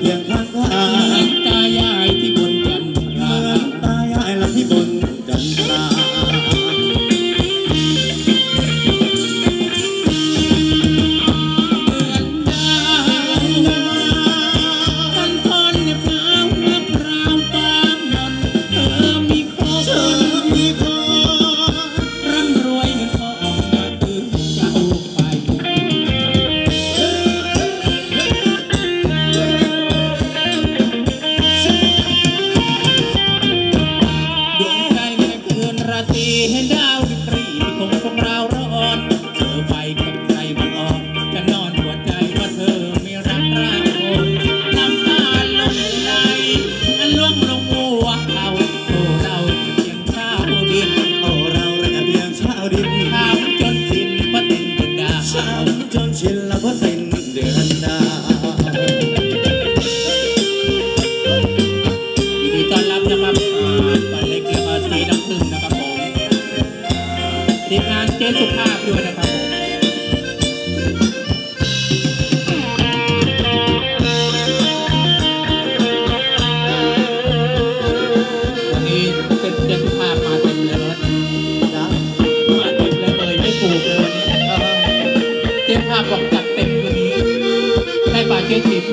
Yeah. ทีมงานเจสุภาพด้วยนะครับผมวันนี้เป็นเจสุภามาเต็มเลยนะมาเต็มเลยเบยไม่ถูกเลยเจสุภาพบอกจัดเต็มวันนี้ได้ปลาเจสิบ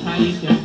ไทยจะ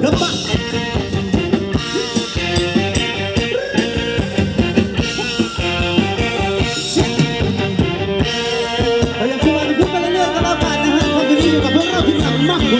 Come on.